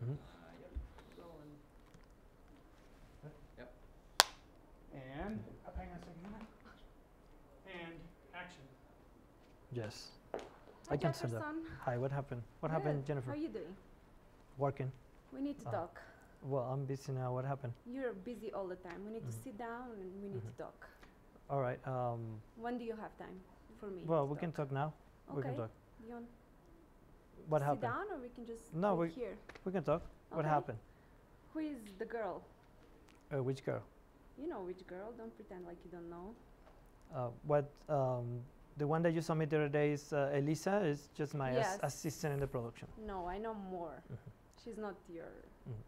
Mhm. Uh, yep. Rolling. Yep. And, hang on a second. And action. Yes. Hi, I can send that. Jefferson. Hi, what happened? What Good. happened, Jennifer? How are you doing? Working. We need to Ah. talk. Well, I'm busy now. What happened? You're busy all the time. We need Mhm. to sit down and we need to talk. All right. Um, When do you have time for me? well, to we can talk now. We Okay. can talk. You What sit happened? down or we can just No, we- here? We can talk. What happened? Who is the girl? Uh, which girl? You know which girl. Don't pretend like you don't know. Uh, what? Um, the one that you saw me the other day is uh, Elisa. Is just my Yes. assistant in the production. No, I know more. Mhm. She's not your Mhm.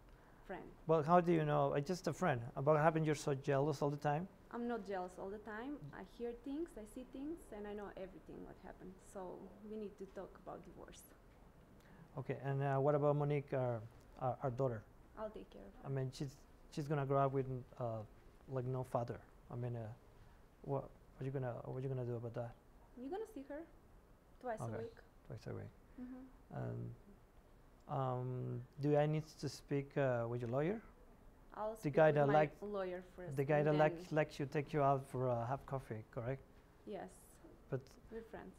friend. Well, how do you know? I'm just a friend. About what happened? You're so jealous all the time. I'm not jealous all the time. I hear things, I see things, and I know everything what happened. So we need to talk about divorce. Okay. And uh, what about Monique, our, our our daughter? I'll take care of her. I mean, she's she's gonna grow up with uh, like no father. I mean, uh, what what you gonna what you gonna do about that? You're gonna see her twice Okay. a week. Twice a week. hmm And um, do I need to speak uh, with your lawyer? I'll The guy that like- lawyer first. The guy that then- likes likes you take you out for uh, have coffee, correct? Yes, But we're friends.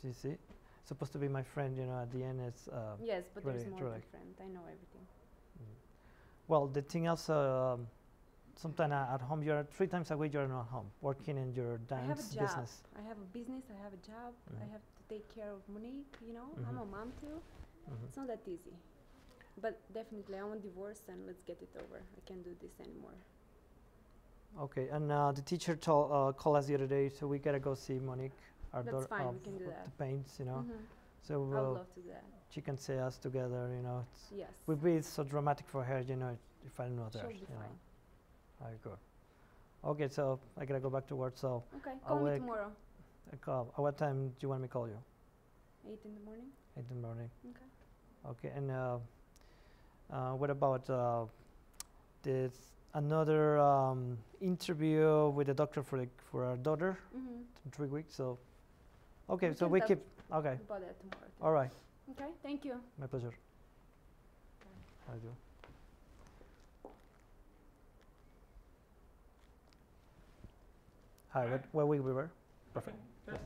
Do you see, supposed to be my friend. You know, at the end it's. Uh, yes, but really, there's more than friend. I know everything. mm. Well, the thing also, um, sometime at home you're three times a week you're not home working in your I have a dance job. business. I have a business. I have a job. I Mhm. have to take care of Monique. You know, I'm Mhm. a mom too. Mhm. It's not that easy. But definitely, I want divorce and let's get it over. I can't do this anymore. Okay, and uh, the teacher told uh, called us the other day, so we gotta go see Monique, That's daughter, fine, we can do that. the paints, you know. Mhm. So I would uh, love to do that. she can see us together, you know. It's, Yes. would be so dramatic for her, you know, if I'm not there. She'll be know. fine. Very good. Okay, so I gotta go back to work. So, Okay, I'll call me tomorrow. uh, call, at what time do you want me to call you? Eight in the morning. Eight in the morning. Okay. Okay, and uh, uh, what about uh, this another um, interview with the doctor for the, for our daughter Mm-hmm. in three weeks? So, okay, We so we keep. Okay, About that tomorrow. too. all right, Okay, thank you. my pleasure. I do. Hi, what, where we were? Okay, good.